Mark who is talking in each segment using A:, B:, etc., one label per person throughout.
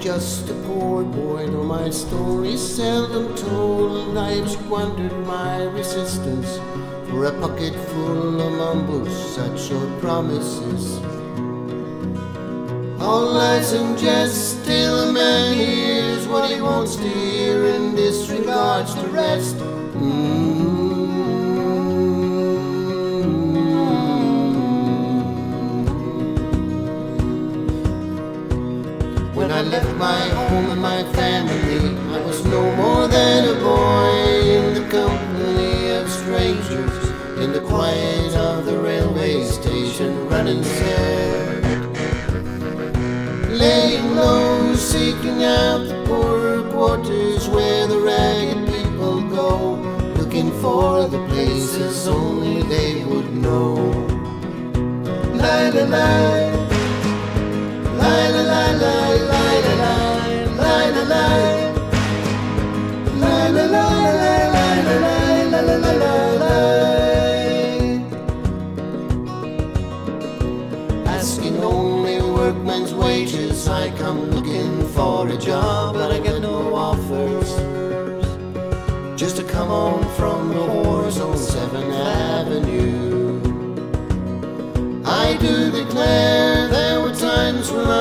A: just a poor boy, though my story's seldom told. And I've squandered my resistance for a pocket full of mumbles, such short promises. All lies and jest, still a man hears what he wants to hear and disregards the rest. When my home and my family, I was no more than a boy in the company of strangers, in the quiet of the railway station, running scared. Laying low, seeking out the poorer quarters where the ragged people go, looking for the places only they would know. La la la. Only workman's wages. I come looking for a job but I get no offers. Just to come home from the wars on 7th Avenue. I do declare there were times when I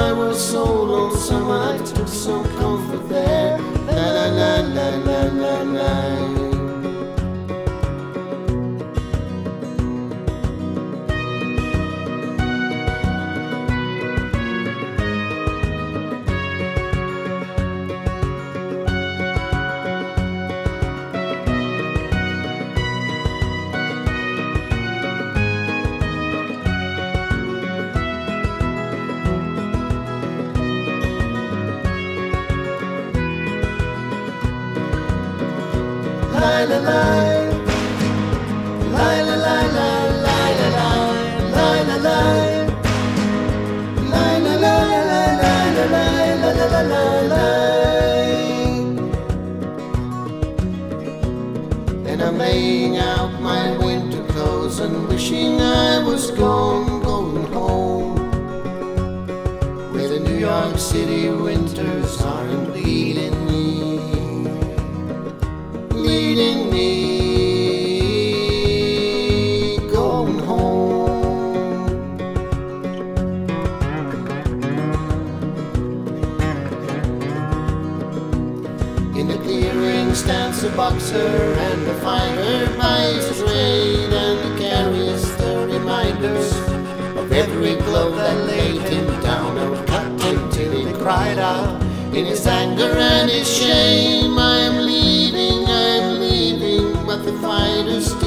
A: And I'm laying out my winter clothes and wishing I was gone, going home. Where the New York City winters boxer and the fighter buys his raid and carries the reminders of every glove that laid him down and cut him till he cried out in his anger and his shame. I am leaving, I am leaving, but the fighter still